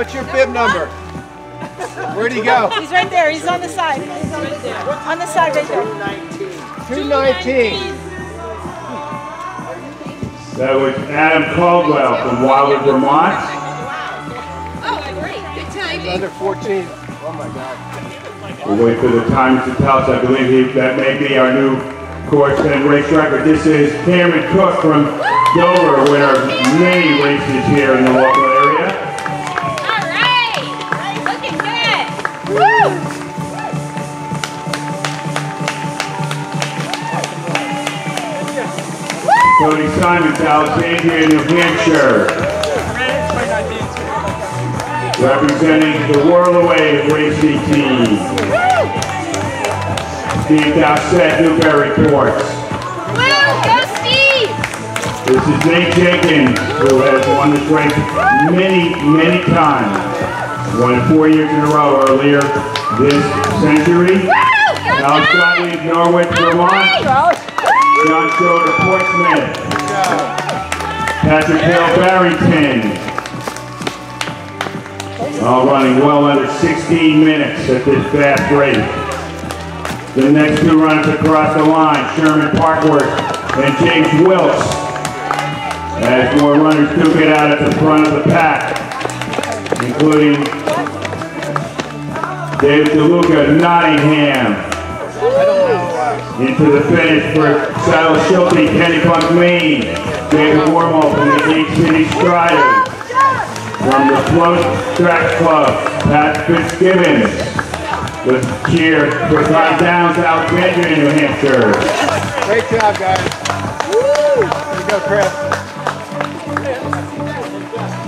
What's your bib number? Where'd he go? He's right there. He's on the side. He's on, on the side right there. Two nineteen. Two nineteen. That was Adam Caldwell from Wilder, Vermont. Oh, great. Good timing. Under 14. Oh my God. We'll wait for the times to tell us. I believe he, that may be our new course and race record. This is Cameron Cook from Dover, winner of many races here in the local Tony Simons, Alexandria, New Hampshire. Representing the Whirlaway Racing Team. Steve Dowsett, Newberry Ports. Woo! Go Steve! This is Nate Jenkins, who has won this race many, many times. Won four years in a row earlier this century. Woo! Go Alex Johnny! Gottlieb, Norwich, Vermont. John Schroeder, Portsmouth. Patrick Hill, Barrington. All running well under 16 minutes at this fast rate. The next two runners across the line, Sherman Parkworth and James Wilkes. As more runners do get out at the front of the pack, including David DeLuca, Nottingham, into the finish for Saddle Schulte, Kenny Punk Maine, David Wormel from the Gate City Striders. From the Float Track Club, Pat Fitzgibbons. The cheer for Ty Downs, Alexandria, New Hampshire. Great job, guys. Woo! There you go, Chris.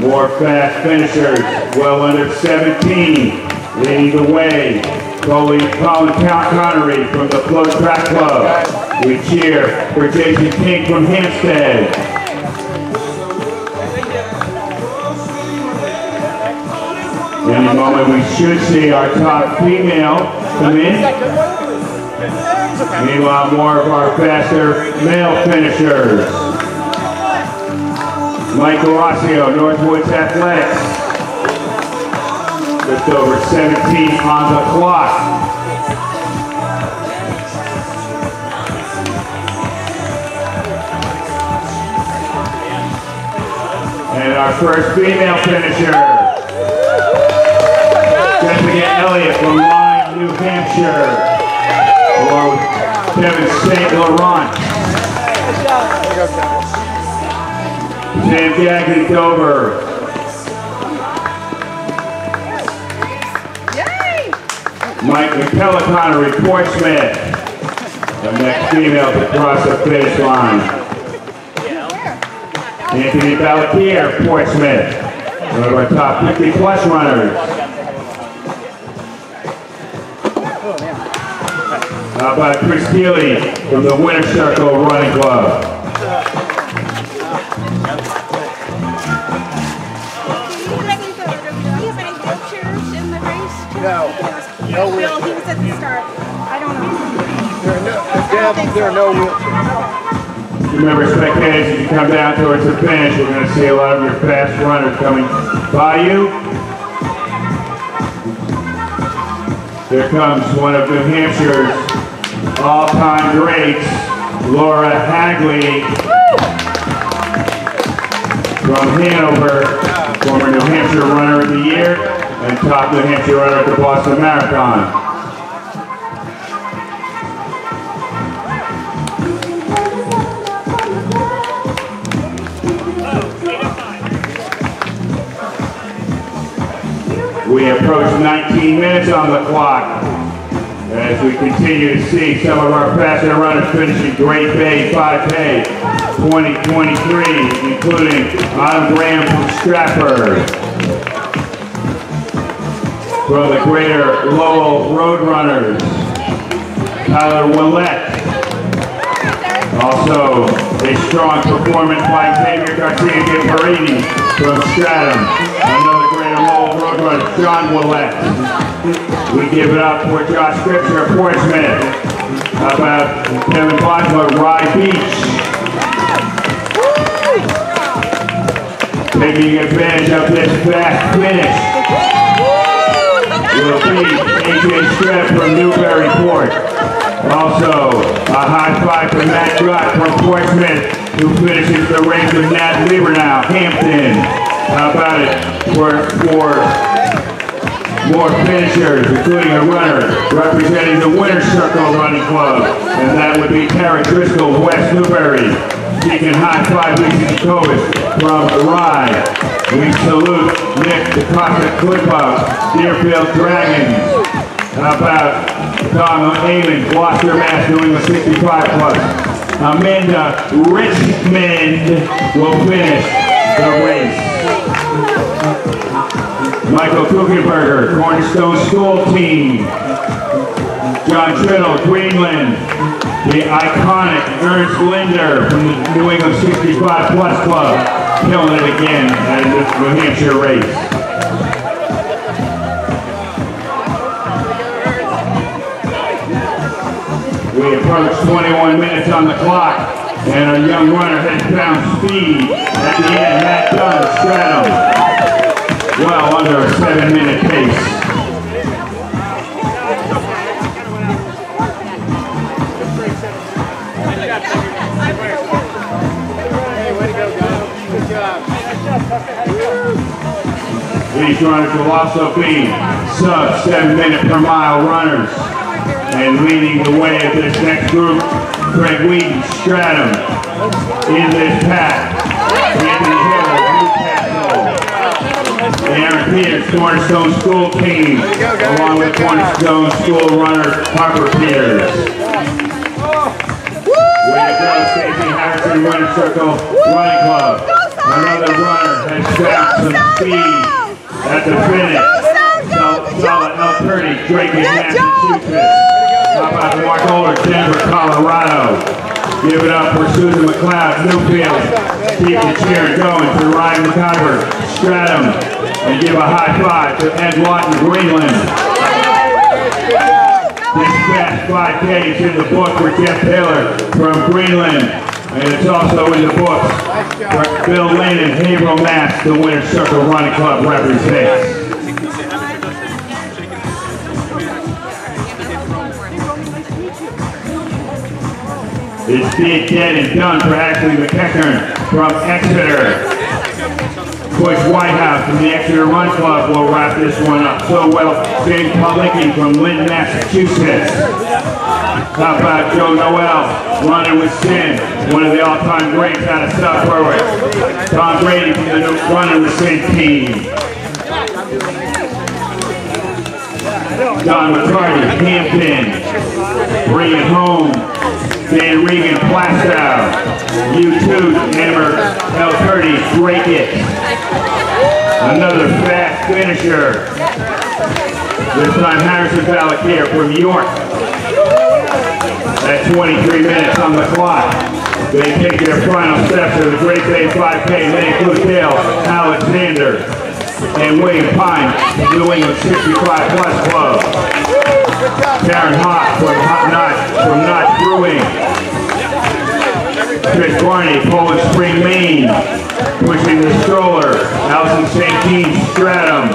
More fast finishers, well under 17, leading the way. Colin, Count Connery from the Float Track Club. We cheer for Jason King from Hampstead. Any moment we should see our top female come in. Meanwhile, more of our faster male finishers. Michael Horacio, Northwoods Athletics. Just over 17 on the clock. And our first female finisher. Jessica Elliott from Lyme, New Hampshire. Along with Kevin St. Laurent. Sam Gagnon, Dover. Mike McKellar Connery, Portsmouth. The next female to cross the finish line. Anthony Balakier, Portsmouth. One of our top 50 plus runners. How about Chris Keeley from the Winners Circle Running Club? There are no wheelchairs. Remember, spectators, as you come down towards the finish, you're going to see a lot of your fast runners coming by you. There comes one of New Hampshire's all-time greats, Laura Hagley from Hanover, former New Hampshire Runner of the Year and top New Hampshire runner at the Boston Marathon. 19 minutes on the clock as we continue to see some of our faster runners finishing Great Bay 5K 2023, including Adam Graham from Stratford. From the Greater Lowell Roadrunners, Tyler Willett. Also, a strong performance by Xavier Garcia Gambarini from Stratham. Roadrunner, John Willett. We give it up for Josh Scripture of Portsmouth. How about Kevin Bosma, Rye Beach. Taking advantage of this fast finish will be AJ Streb from Newburyport. Also, a high five for Matt Gott from Portsmouth, who finishes the race with Nat Liebernow, Hampton. How about it for, for more finishers, including a runner representing the Winners Circle Running Club, and that would be Tara Driscoll, West Newbury. Seeking high five Lisa Jacobus from Rye. We salute Nick DeCosta Clippa, Deerfield Dragons. How about Tom Amon, Gloucester, Mass, New England 65 plus. Amanda Richmond will finish the race. Michael Kuchenberger, Cornerstone School Team. John Triddle, Greenland. The iconic Ernst Linder from the New England 65 Plus Club. Killing it again at the New Hampshire race. We approach 21 minutes on the clock, and our young runner has found speed. At the end, Matt Dunn, Stratham, well under a pace. Guys. Good job. These runners will also be sub seven minute per mile runners. And leading the way of this next group, Craig Wheaton, Stratham. In this pack, Anthony Hill, Newcastle. Aaron Peters, Cornerstone School Team, along with Cornerstone School runner Harper Peters. Way to go, Stacey Harrison, Winners Circle Running Club. Another runner has found some speed at the finish. So, Solid El Purdy, Drake, Massachusetts. Older, Denver, Colorado? Give it up for Susan McLeod, Newfield. Keep the cheer going for Ryan McIver, Stratham. And give a high five to Ed Lawton, Greenland. This fast 5K is in the book for Jeff Taylor from Greenland. And it's also in the book for Bill Lane and Haverhill, Mass, the Winners Circle Running Club represents. It's being dead and done for Ashley McEachern from Exeter. Coach Whitehouse from the Exeter Run Club will wrap this one up so well. James Palicki from Lynn, Massachusetts. How about Joe Noel, running with Sin, one of the all-time greats out of South Berwick. Tom Brady from the new running with Sin team. Don McCarty, Hampton, bring it home. Dan Regan, Plaistow. U2, Hammer, El Purdy, break it. Another fast finisher. This time Harrison Valakir from York. At 23 minutes on the clock. They take their final steps of the Great Bay 5K. They include Alexander and William Pine, New England 65 Plus Club. Karen Hawk from Hot Knot, from Knot Brewing. Chris Barney, Poland Spring, Maine. Pushing the stroller, Allison St. Jean Stratham.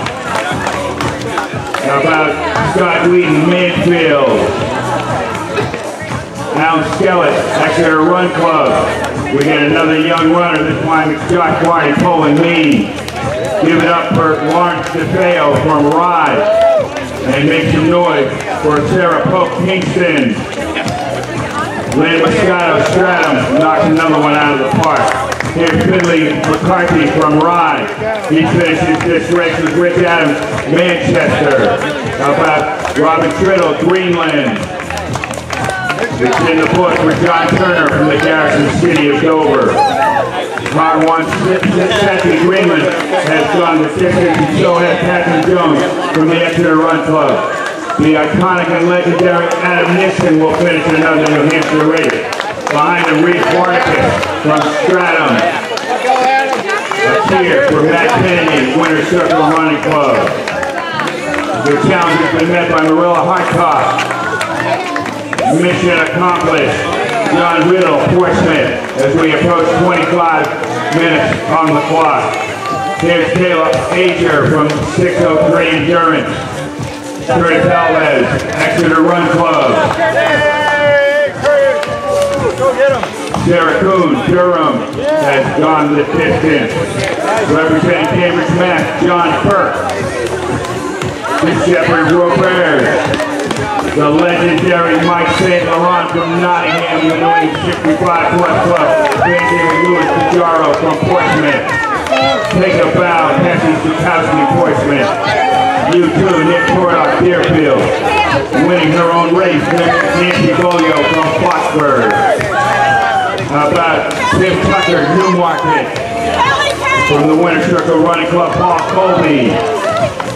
How about Scott Wheaton, Manfield. Alan Skellett, Exeter Run Club. We got another young runner, this time it's Josh Barney, Poland, Maine. Give it up for Lawrence DeFeo from Rye. And make some noise for Sarah Pope Kingston. Lynn Moscato Stratham knocks another one out of the park. Here's Finley McCarthy from Rye. He finishes this race with Rick Adams, Manchester. How about Robin Triddle, Greenland. It's in the book for John Turner from the Garrison City of Dover. Car one, Seth Greenland has gone the distance and so has Patrick Jones from the Exeter Run Club. The iconic and legendary Adam Nixon will finish another New Hampshire race. Behind him, Reed from Stratham. A cheer for Matt Kennedy, Winners Circle Running Club. Their challenge has been met by Marilla Hartcock. Mission accomplished. John Riddle, Portsmouth, as we approach 25 minutes on the clock. Here's Taylor Ager from 603 Endurance. Curtis Alves, Exeter Run Club. Sarah Coon, Durham, has gone the distance. Representing Cambridge, Mass, John Burke. The Shepherd Robert. The legendary Mike St. Laurent from Nottingham, the New 65 plus club. Benjamin Lewis Pajaro from Portsmouth. Take a bow, Nancy Zukowski, Portsmouth. You too, Nick Tordock, Deerfield. Winning her own race, Nancy Bolio from Foxburg. How about Tim Tucker, Newmarket. From the Winners Circle Running Club, Paul Colby.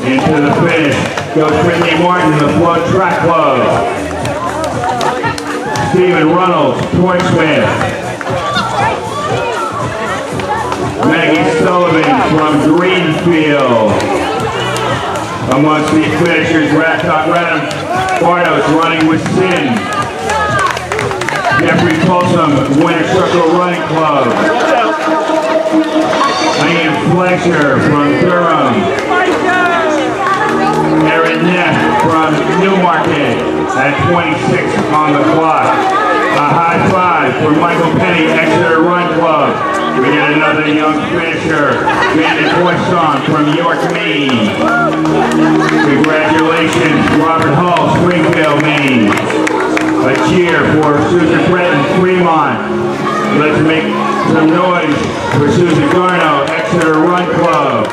Into the finish goes Brittany Martin, the Flood Track Club. Stephen Runnels, Portsmouth. Maggie Sullivan from Greenfield. Amongst these finishers, Rat Talk Radham Bartos running with Sin. Jeffrey Folsom, Winners Circle Running Club. Ian Fletcher from Durham. Aaron Neff from Newmarket at 26 on the clock. A high five for Michael Penny, Exeter Run Club. We got another young finisher, Brandon Boyson from York, Maine. Congratulations, Robert Hall, Springfield, Maine. A cheer for Susan Breton, Fremont. Let's make some noise for Susan Garno, Exeter Run Club.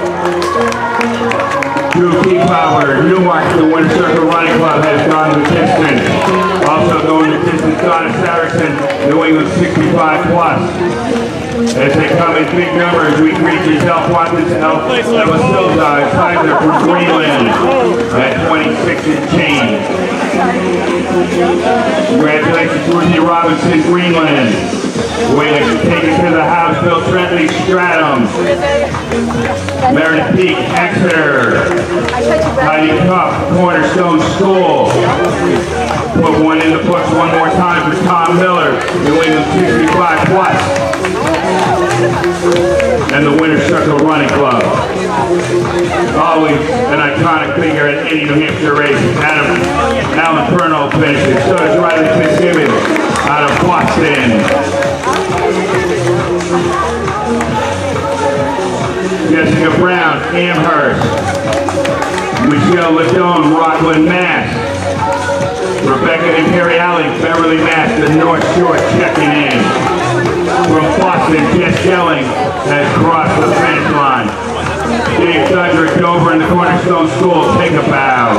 Drew Keypower, Newmark, the Winners Circle Running Club has gone the distance. Also going the distance, Donna Saracen, New England 65 plus. As they come in big numbers, we greet Giselle Watkins, Ella Silda, Sizer from Greenland at 26 and change. Congratulations, Ruthie Robinson, Greenland. Way to take it to the house, Bill Trentley, Stratham. Meredith Peak, Exeter. Heidi Cup, Cornerstone School. Put one in the books one more time for Tom Miller, New England 65 plus. And the Winners Circle Running Club. Always an iconic figure at any New Hampshire race. Adam, Alan Pernell finishes. So does Riley Fitzgibbon out of Boston. Jessica Brown, Amherst. Michelle Ladone, Rockland, Mass. Rebecca Imperiali, Beverly, Mass. The North Shore checking in. Boston, Jess Gelling has crossed the finish line. Dave Dudrick Dover in the Cornerstone School, take a bow.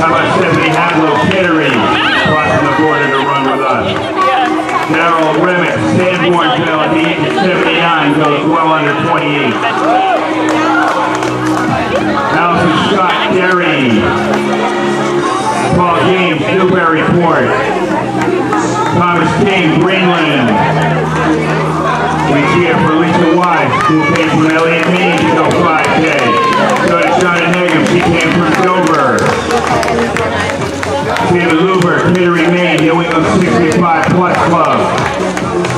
How about Stephanie Hadlow, Kittery, crossing the border to run with us. Daryl Remick, Sanbornville at the age of 79, goes well under 28. Allison Scott, Derry. Paul James, Newburyport. Thomas King, Greenland. We cheer for Lisa Wise, who came from Eliot, Maine to go 5K. So did Shauna Nagum, she came from Dover. David Luber, Kittery, Maine, New England 65 Plus Club.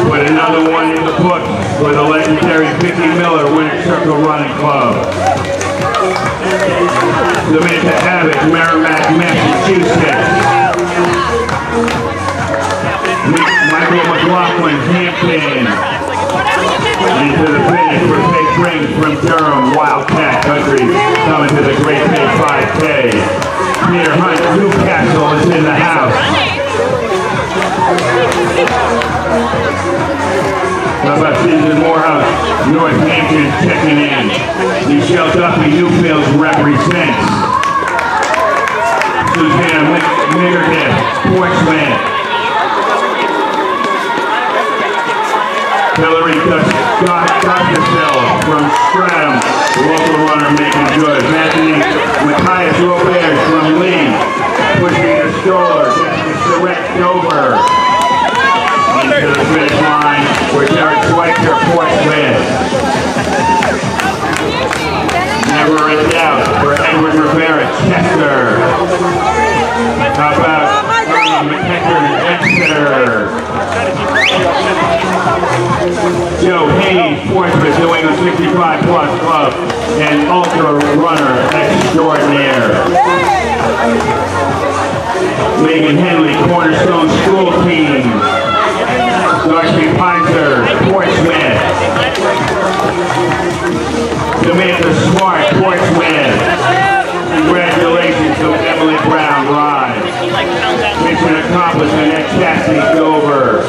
Put another one in the book for the legendary Vicky Miller Winners Circle Running Club. Samantha Abbott, Merrimack, Massachusetts. McLaughlin, Hampton. Into the finish for Peg Ring from Durham, Wildcat Country, coming to the Great Bay 5K. Peter Hunt, Newcastle is in the house. How about Susan Morehouse, Northampton checking in. Michelle Duffy, Newfields represents. Susanna Meredith, Portsmouth. Hillary Gustafsson from Stratham, local runner making good. Anthony Matthias Robert from Lee, pushing the stroller, Surratt Dover. Into the finish line for Derek Schweitzer, Portsmouth. Never in doubt for Edward Rivera, Chester. How about Exeter? Joe Hayes, Portsmouth, New England 65 Plus Club, and ultra runner extraordinaire. Megan Henley, Cornerstone School Team. Darcy Pizer, Portsmouth. Samantha Smart, Portsmouth. Congratulations to Emily Brown, Rise. Mission accomplished, Annette Chastity, Dover.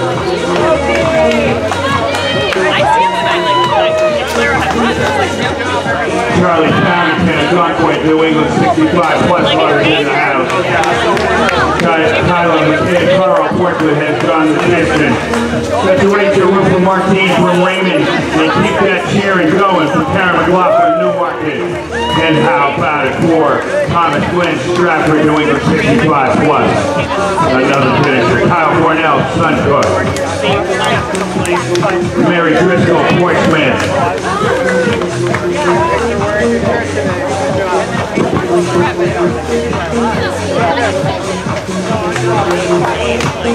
Charlie Farrington of Darkwood, New England 65 plus runners in the house. Tyler McKay, Carl Portwood has gone the distance. Let's raise the roof for Martine from Raymond and keep that cheering going for Karen McLaughlin, Newmarket. And how about it for Thomas Glenn, Stratford, New England 65 plus. Another finisher. Kyle Cornell, Suncook. Mary Driscoll, Portsmouth.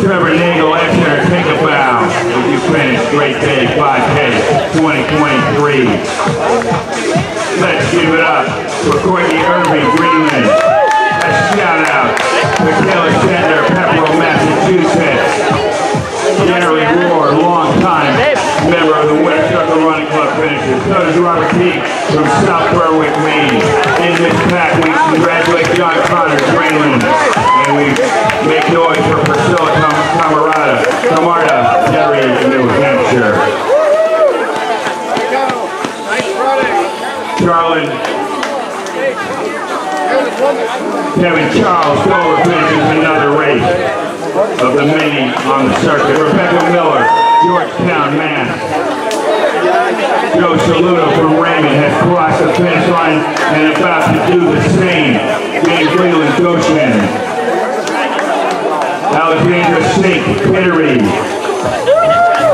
Trevor Nagel, Exeter, take a bow. As you finish Great Bay 5K 2023. Let's give it up for Courtney Irving, Greenland. A shout out to Taylor Sender, Pepperell, Massachusetts. Gary Rohr, long time member of the West Circle Running Club finishers. So does Robert Teague from South Berwick, Maine. In this pack, we congratulate John Connors, Greenland. And we make noise for Priscilla Cam- Camarada, Camarda, Derry, New Hampshire. Charlotte, Kevin Charles, Dover finishes another race of the many on the circuit. Rebecca Miller, Georgetown, Mass. Joe Saluto from Raymond has crossed the finish line and about to do the same. James Leland, Goshen. Alexandra Snake, Kittery.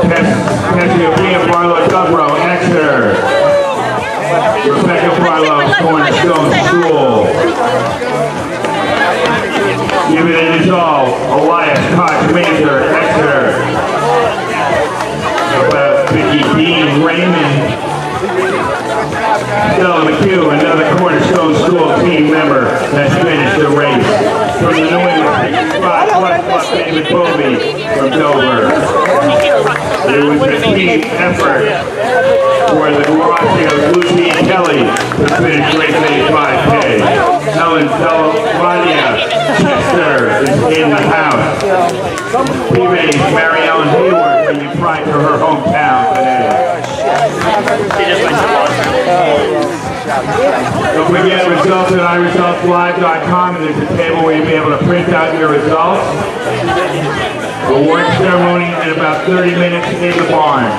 Cassiopeia Barlow, Dubrow, Exeter. Rebecca Barlow, Cornerstone School. Giving it his all, Elias Koch, Mazer, Exeter. About Vicky Dean, Raymond. Stella McHugh, another Cornerstone School team member, has finished the race. From the New England 65 plus plus David Bovee from Dover. It was a team effort for the Garage Lucy Kelly to finish race 85K. Helen Delavania Chester is in the house. Teammate Mary Ellen Hayward bringing pride to her hometown today. Don't forget results at iresultslive.com and there's a table where you'll be able to print out your results. Award ceremony in about 30 minutes in the barn.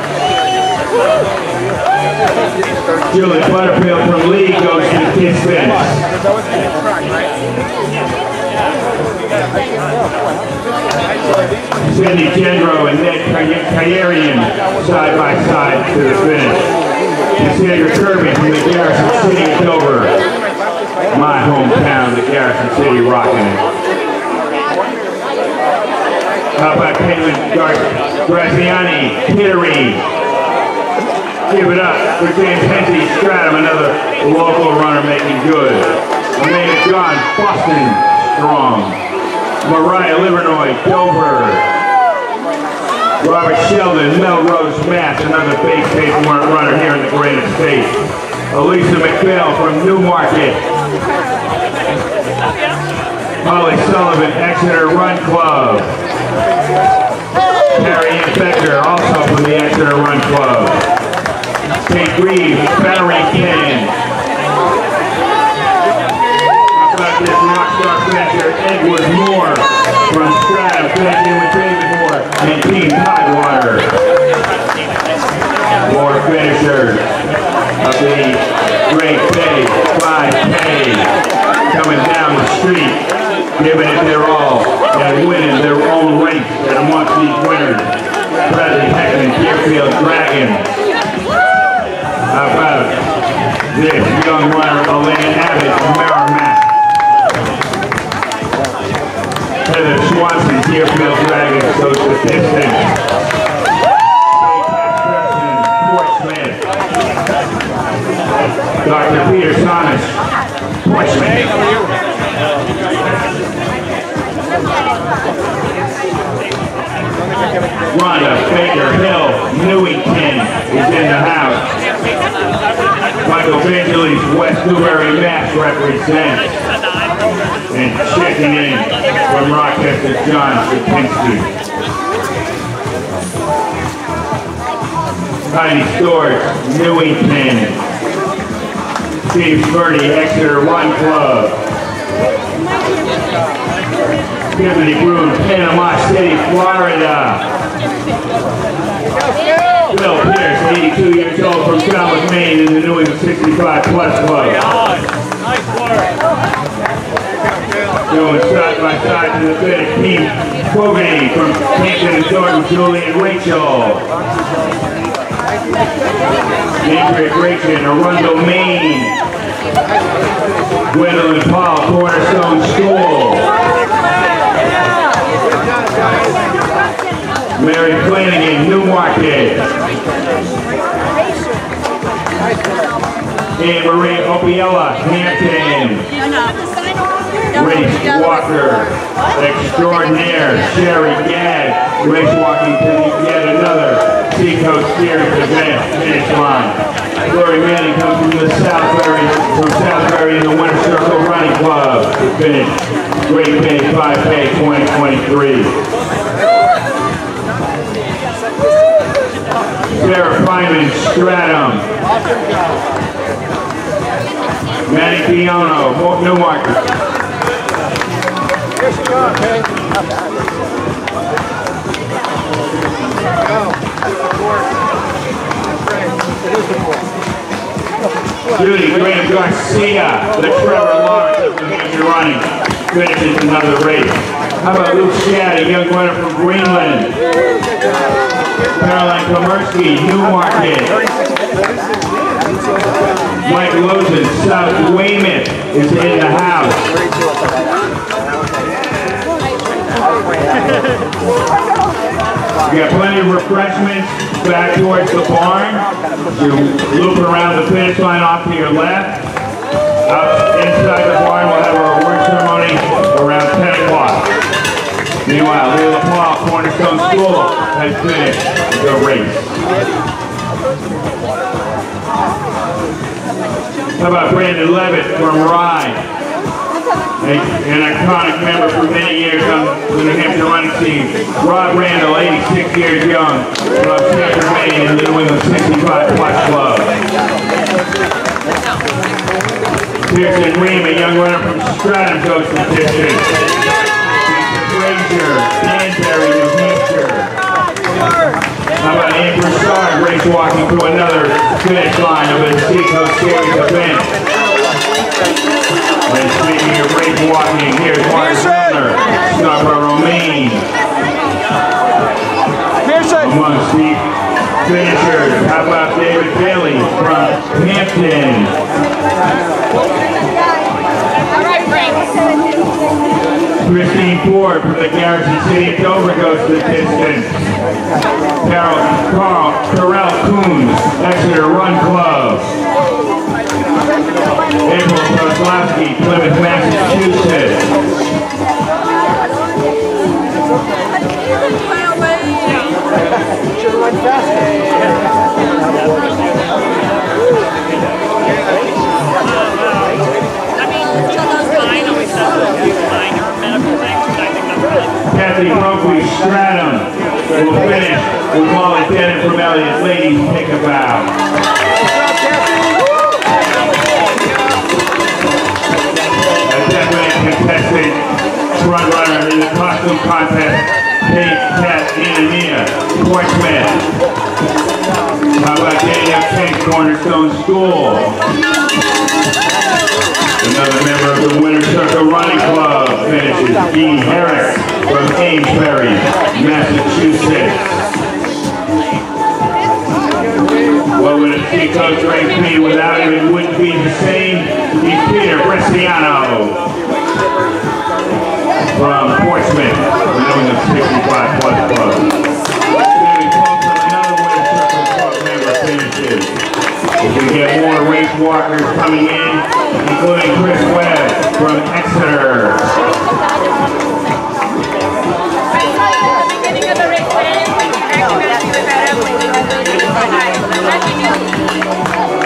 Julie Butterfield from Lee goes to the finish. Cindy Gendro and Ned Kayarian side by side to the finish. Cassandra Kirby from the Garrison City of Dover. My hometown, the Garrison City rocking it. How about Caitlin Graziani, Kittery? Give it up for James Henty Stratham, another local runner making good. Amanda John, Boston, strong. Mariah Livernoy, Dover. Robert Sheldon, Melrose, Mass, another base pace runner here in the great state. Elisa McPhail from Newmarket. Molly Sullivan, Exeter Run Club. Carrie Becker, also from the Exeter Run Club. Kate Reeves, Farrington. How about this rock star Edward Moore from Stratham, finishing with David Moore and Team Tidewater. More finishers of the Great Bay 5K coming down the street, giving it their all and winning their own race and amongst these winners. Bradley Heckman, Deerfield Dragons. How about this young runner, Elaine Abbott from Merrimack? Heather Swanson, Deerfield Dragons, goes the distance. Portsmouth. Chris Honest, Portsmouth. Rhonda Baker Hill, Newington is in the house. Michael Vangelis, West Newbury, Mass represents. And checking in from Rochester, John Shapinski. Heidi Stewart, Newington. Steve Birdie, Exeter Run Club. Tiffany Broom, Panama City, Florida. Bill Pierce, 82 years old from Falmouth, Maine, in the New England 65 Plus Club. Nice work. Going side by side to the finish, Team Fogarty from Hampton and Jordan, Julie and Rachel. Andrea Grayson, Arundel, Maine. Gwendolyn Paul, Cornerstone School. Mary Flanagan, Newmarket. Anne Marie Opiella, Hampton. Race Walker, extraordinaire, Sherry Gadd, race walking to yet another Seacoast Series event, finish line. Lori Manning comes from the Southbury, from Southbury in the Winners Circle Running Club to finish. Great Bay 5K 2023. Sarah Feynman, Stratham. Manny Piano, Newmarket. Here's you go, okay? Judy Graham Garcia, the Trevor Lawrence of New Hampshire running, finishes another race. How about Luke Shad, a young runner from Greenland? Caroline Komersky, Newmarket. Mike Lozen, South Weymouth, is in the house. We got plenty of refreshments back towards the barn. You loop around the finish line off to your left. Out inside the barn, we'll have our award ceremony around 10 o'clock. Meanwhile, Leila Paul, Cornerstone School, has finished the race. How about Brandon Levitt from Rye? An iconic member for many years on the New Hampshire running team. Rob Randall, 86 years young, from Stamford, Maine, in the New England 65 Plus Club. Pearson Ream, a young runner from Stratham, goes to distance. How about Ann Broussard, race walking to another finish line of a Seacoast Series event. And speaking of race walking, here's Mark Sumner, Scarborough, Maine. Amongst the finishers, how about David Bailey from Hampton? All right, Frank. Christine Ford from the Garrison City of Dover goes to the distance. Carol, Carl, Terrell Coons, Exeter Run Club. April Kozlowski, Plymouth, Massachusetts. Should run faster. Kathy Brophy, Stratham will finish with Molly Tennant from Eliot. Ladies, take a bow. Contestant front runner in the costume contest, Kate Cat Anania, Portsmouth. How about Danielle King, Cornerstone School? Another member of the Winners Circle Running Club finishes, Dean Harris from Amesbury, Massachusetts. What would a Seacoast race be without him? It wouldn't be the same. He's Peter Bresciano from Portsmouth, knowing the 65 plus club. We get more race walkers coming in, including Chris Webb from Exeter. I saw you at the beginning of the race, but I didn't think you recognized you with that airplane. Hi, glad you knew.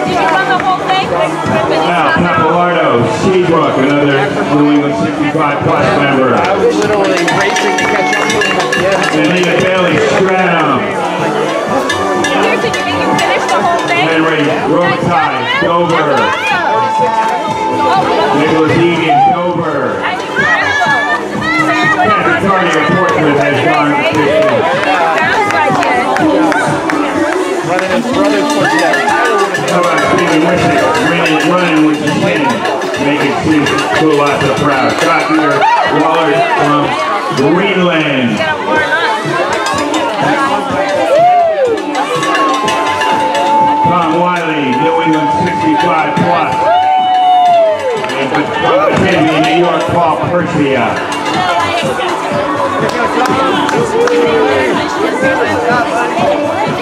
Did you run the whole thing? Now, Capilardo, Seabrook, another New England 65 plus member. I was literally racing to catch up to him at the Bailey, Stratham. Henry Robitaille, Dover. Nicholas Egan, Dover. Carney of Portsmouth has gone to 15. Sounds like it. Running his brothers Wishick, winning, running with pin, making Steve Kulata proud. Dr. Waller from Greenland. 65 plus. And from Kennedy, New York, Paul Persia.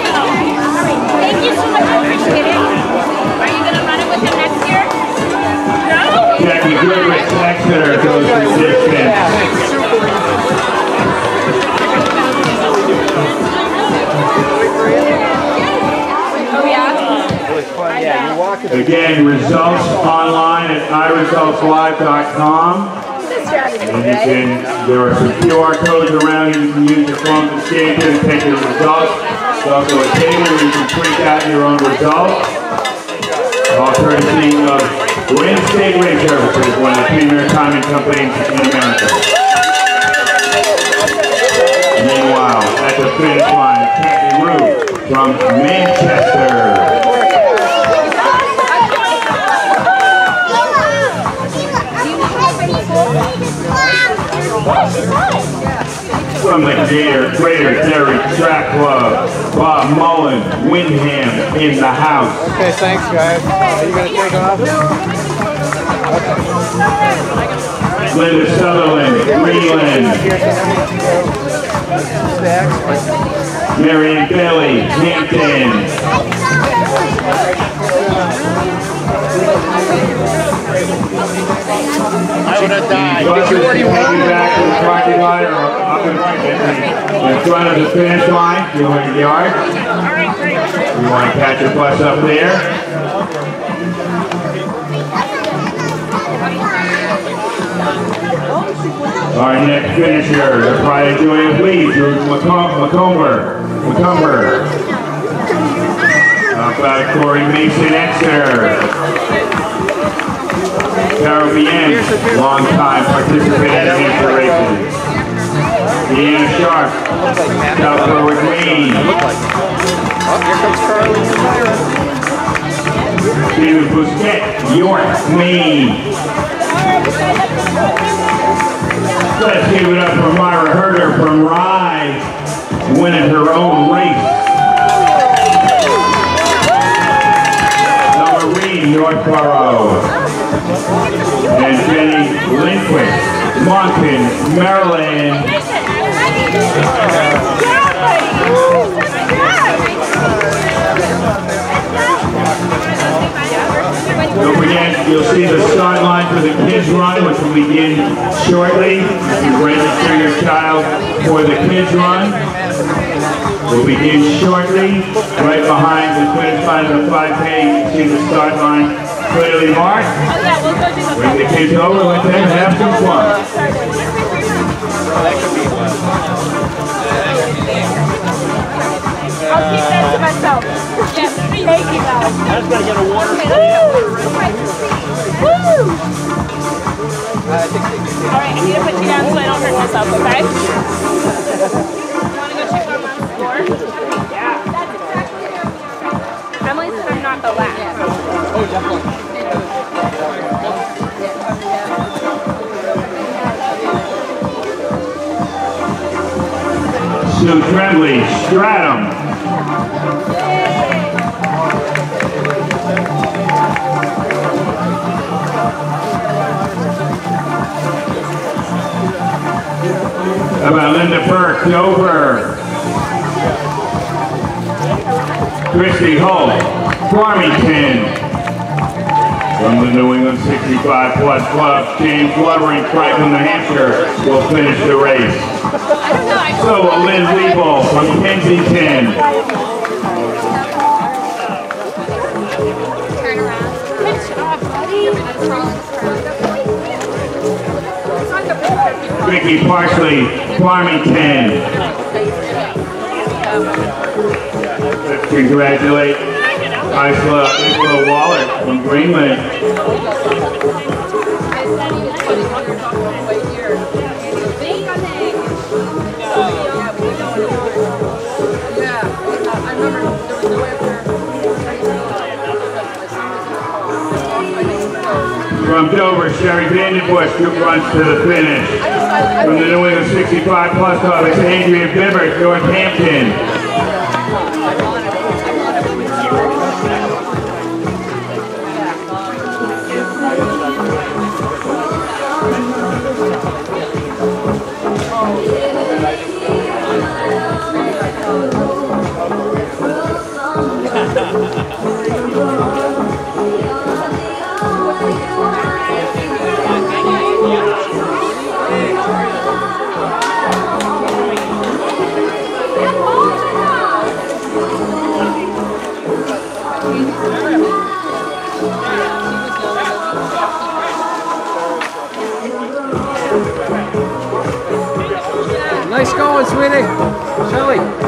Thank you so much. I appreciate it. Are you gonna run it with him next year? No. Jackie Goodrich, Exeter, goes to distance. Again, results online at iresultslive.com. And you can, there are some QR codes around you can use your phone to scan and take your results. There's also a table where you can print out your own results. All courtesy of State Race Services, one of the premier timing companies in America. Meanwhile, at the finish line, Kathy Rue from Manchester. From the Gator, Greater Derry Track Club, Bob Mullen, Windham in the house. Okay, thanks, guys. Are you gonna take off? Okay. Linda Sutherland, Greenland, Here's the stacks. Marion Bailey, Hampton, I would have died. Did you already run? back to the parking lot or up in, in front of the finish line, you want your yard? You want to catch a bus up there? Our next finisher, the pride of Julian Lee, Drew McCom- McComber, McCumber. How about Corey Mason Exeter? Carol Bien, longtime participant in the races. Deanna Sharp, South Berwick, Maine. Here comes Carly and Myra. David Busquet, York, Maine. Let's give it up for Myra Herder from Rye, winning her own race. Northborough. And Jenny Lindquist, Monkton, Maryland. Don't forget, you'll see the start line for the kids run, which will begin shortly. You register your child for the kids run. Will begin shortly, right behind the finish line of the 5K. You see the start line clearly marked. We'll go kids over, let them have some fun. I'll keep that to myself. I just gotta get a water. Alright, I need to put you down so I don't hurt myself, okay? Wanna go check mom's score? The last. Sue Tremblay, Stratham. How about Linda Burke, Dover? Christy Holt, Farmington. From the New England 65 Plus Club, James Lovering, Franklin, New Hampshire will finish the race. So will Lynn Weeble from Kensington. Turn Parsley, Farmington. Let's congratulate Isla, Isla Waller from Greenland. From Dover, Sherry Vandenbush, who runs to the finish. From the New England 65 Plus uh, Club, it's Andrea Bibbert, Northampton. Going, sweetie. Shelly.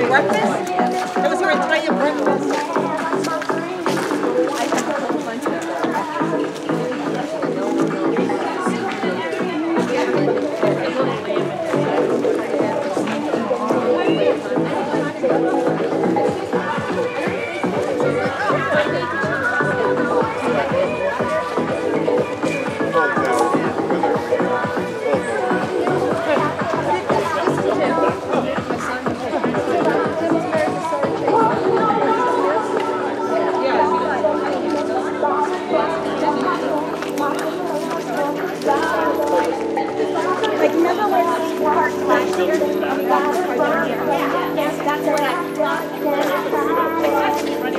breakfast?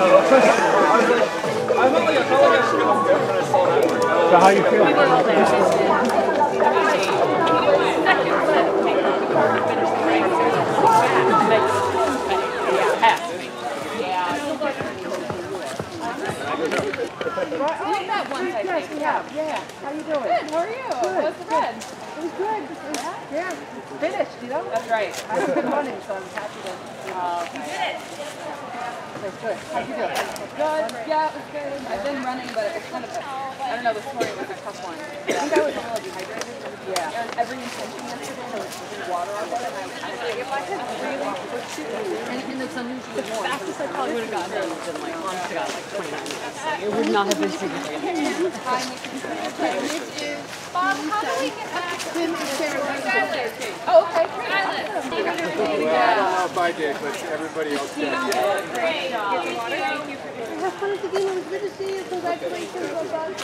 So how you feel? Yeah. yeah. How you doing? Good. How are you? Good. What's the red? It was good. It was, yeah. Finished, you know? That's right. I was running, so I'm happy to. Uh, okay. You did it good. How'd you? Good. Yeah, it was good. I've been running, but it was kind of, a, I don't know, this morning was a tough one. I think I was a little dehydrated. Yeah. Every intention yesterday, was water on it, and I, was like, if I could really and it's warm. The fastest I probably would have gotten there was in like, honest to God, like 29 minutes. It would not have been significant. Bob, how do we get back to Oh, okay. Well, I don't know I did, but everybody else did. Great job. Thank you for doing Have fun at the game. It was good to see you. Congratulations. Well done.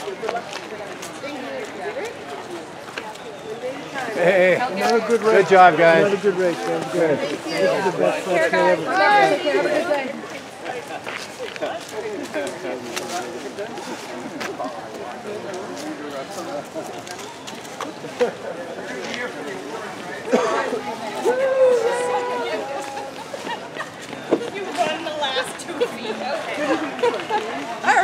Hey, another good race. Good job, guys. Another good race, man. Good. Care, guys. Bye. Take care. Have a good day. You won the last two feet. Okay. All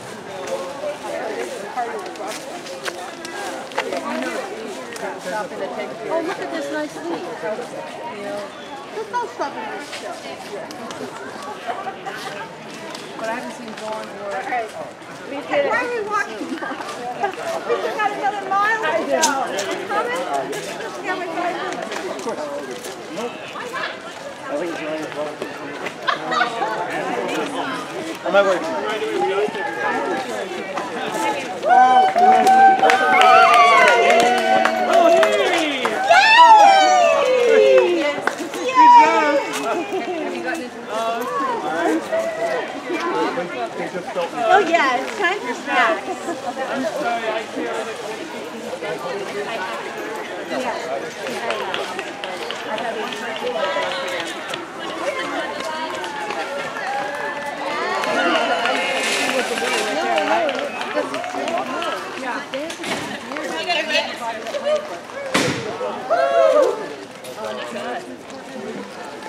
Oh, look at this nice leaf. Just don't in this show. But I haven't seen Dawn or. Hey, oh. why are we walking? we just got another mile to go. You coming? Just got my five minutes. Oh yeah, it's time for snacks.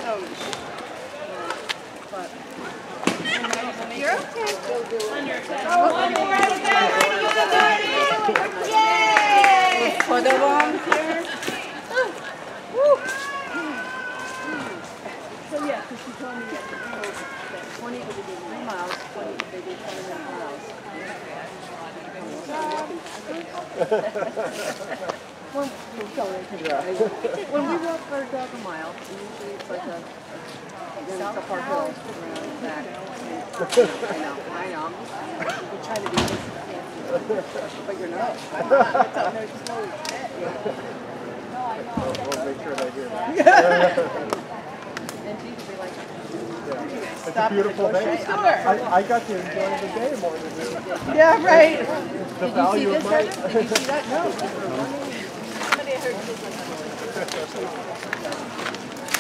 Oh, You're okay. Yay! For the long here. So yeah, because she told me that you 20 would be three miles, 20 they did 20 miles. when, we'll go into the- when we walk our dog a mile, usually it's like a, there's a couple of hills around the back. I know, I know. Trying to be this but you're not. I'm not. It's out there slowly. We'll make sure they hear that. And could be like, It's a beautiful day. I, I got to enjoy the day more than the, Yeah, right. the value of my. Did you see that? No. What? 22.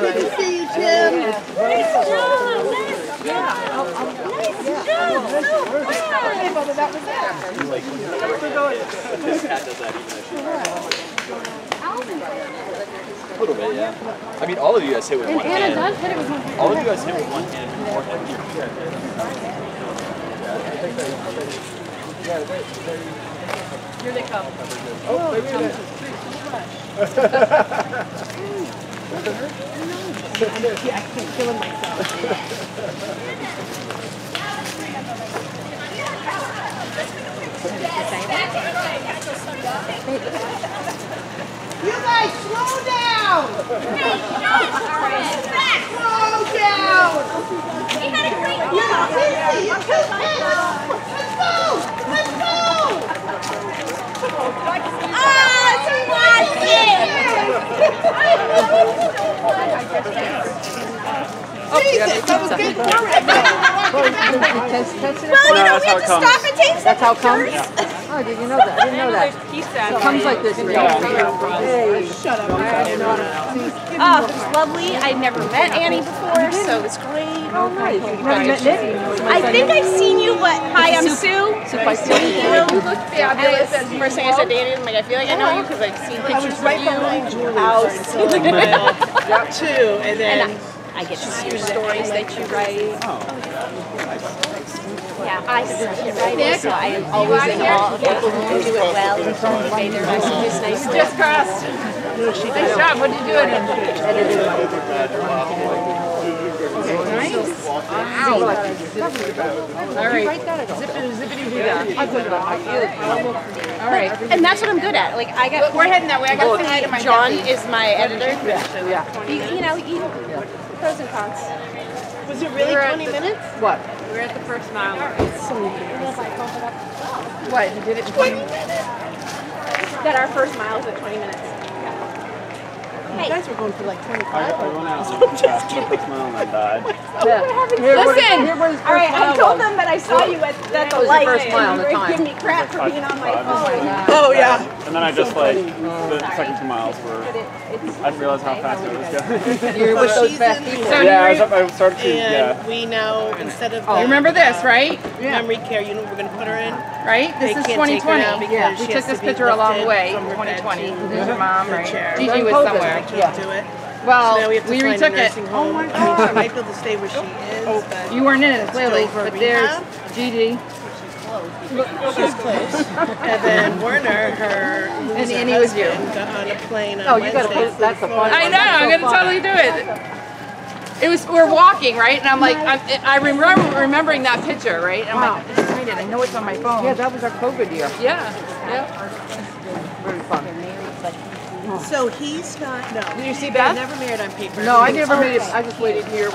you go, Tommy, they You know, that's the thing. Is Good to see you, Jim. A little bit, yeah. I mean, all of you guys hit with one Anna hand. does hit it with one hand. All of you guys hit with one hand. More than Here they come. Oh, myself. You guys, slow down! Slow down! You're you're too busy! Let's go! Let's go! Jesus, that was good format. Test, test it. Well, you know, that's we how have to stop and take That's how it some comes? Oh, did you know that? I didn't know that. It comes like this. Hey, Shut up. I didn't know that. Oh, it was lovely. I'd never met Annie before, so it's great. Oh, nice. You never met Nick? I think I've seen you, but hi, I'm Sue. If I still You look fabulous. And the first thing I said to Annie, I'm like, I feel like I know you because I've seen pictures of right you. behind Julie. house. Started selling mail too, and then I get to see your stories that you write. Oh, yeah, I study writing, so I am always in awe of people who do it well and convey their messages nicely. Just crossed. Nice job. What did you do it in? All right. Zippity, zippity doo All right. And that's what I'm good at. Like I got. We're heading that way. I got to say hi to my John is my editor. Yeah. You, you know, you, pros and cons. was it really 20 minutes? What? We're at the first mile. What? You did it in 20 That our first mile is at 20 minutes. You guys were going for like 25. I went out so fast the first mile and I died. Oh yeah. Listen! All right, I told them that I saw you at, at the was your light, first mile and you the were time. giving me crap for being on my phone. Oh, yeah. And then I just like, the second two miles were, I didn't realize how fast it was going. You're with those fast people. Yeah, I, was up, I started to, And yeah. we now, instead of oh. you remember this, uh, right? memory care, you know what we're going to put her in? Right? This They is can't take her 2020. now because We she took has this picture a long way. from her bed 2020. to There's mm-hmm. your mom, right? chair. Gigi was somewhere. I can't do it. Well, now we have to we find retook a it. nursing home. Oh I mean, she might be able to stay where she oh. is, oh. but You weren't in it clearly, over but there's rehab. Gigi. she's close. and then Werner, her And Annie was you. on a plane on Oh, you gotta Wednesday put- that's for the fun I know. I'm gonna totally do it. It was we're walking right, and I'm like I'm, I remember remembering that picture right. And I'm like I it. I know it's on my phone. Yeah, that was our COVID year. Yeah. Yeah. Very fun. So he's not, no. Did you see They're Beth? never married on paper. No, I never made it. I just waited here with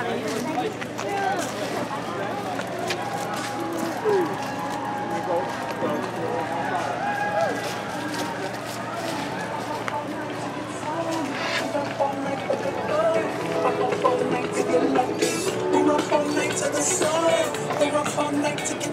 We're up all night to the sun. We're up all night to get